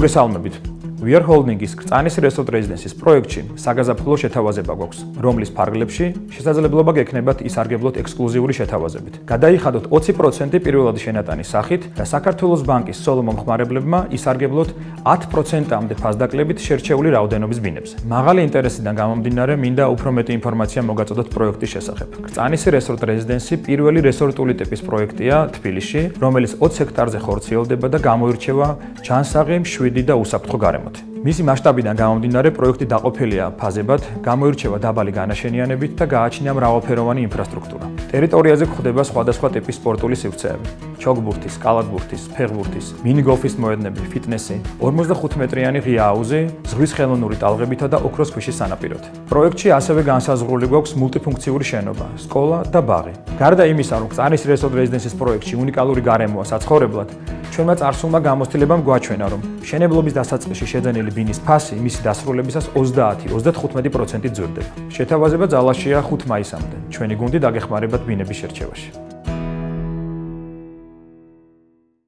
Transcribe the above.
მოგესალმებით. We are holding-ის კრწანის resort residences პროექტში საგაზაფხულო შეთავაზება გვაქვს, რომლის ფარგლებში შესაძლებლობა გექნებათ ისარგებლოთ ექსკლუზიური შეთავაზებით. გადაიხადოთ 20% პირველადი შენატანის სახით და საქართველოს ბანკის სოლო მომხმარებლებმა ისარგებლოთ 10%-ამდე ფასდაკლებით შერჩეული რაოდენობის ბინებს. მაღალი ინტერესიდან გამომდინარე, მინდა უფრო მეტი ინფორმაცია მოგაწოდოთ პროექტის შესახებ. კრწანის resort residency პირველი რესორტული ტიპის პროექტია თბილისში, რომელიც 20 ჰექტარზე ხორციელდება და გამოირჩევა ჯანსაღი, მშვიდი და უსაფრთხო გარემო. მისი მასშტაბიდან გამომდინარე, პროექტი დაყოფილია ფაზებად, გამოირჩევა დაბალი განაშენიანებით და გააჩნია მრავალფეროვანი ინფრასტრუქტურა. ტერიტორიაზე გვხვდება სხვადასხვა ტიპის სპორტული სივრცეები: ჩოგბურთის, კალათბურთის, ფეხბურთის, მინიგოლფის მოედნები, ფიტნესი, 45 მეტრიანი ღია აუზი, ზღვის ხელოვნური ტალღებითა და ოქროს ქვიშის სანაპიროთ. პროექტში ასევე განსაზღვრული გვაქვს მულტიფუნქციური შენობა, სკოლა და ბაღი. გარდა იმისა, რომ წანის რესორტ რეზიდენსის პროექტში უნიკალური გარემოა საცხოვრებლად, ჩვენმა წარსულმა გამოცდილებამ გვაჩვენა, რომ მშენებლობის დასაწყისში შეძენილი ბინის ფასი მისი დასრულებისას 30-35%-ით ზრდება. შეთავაზება ძალაშია 5 მაისამდე. ჩვენი გუნდი დაგეხმარებათ ბინების შერჩევაში.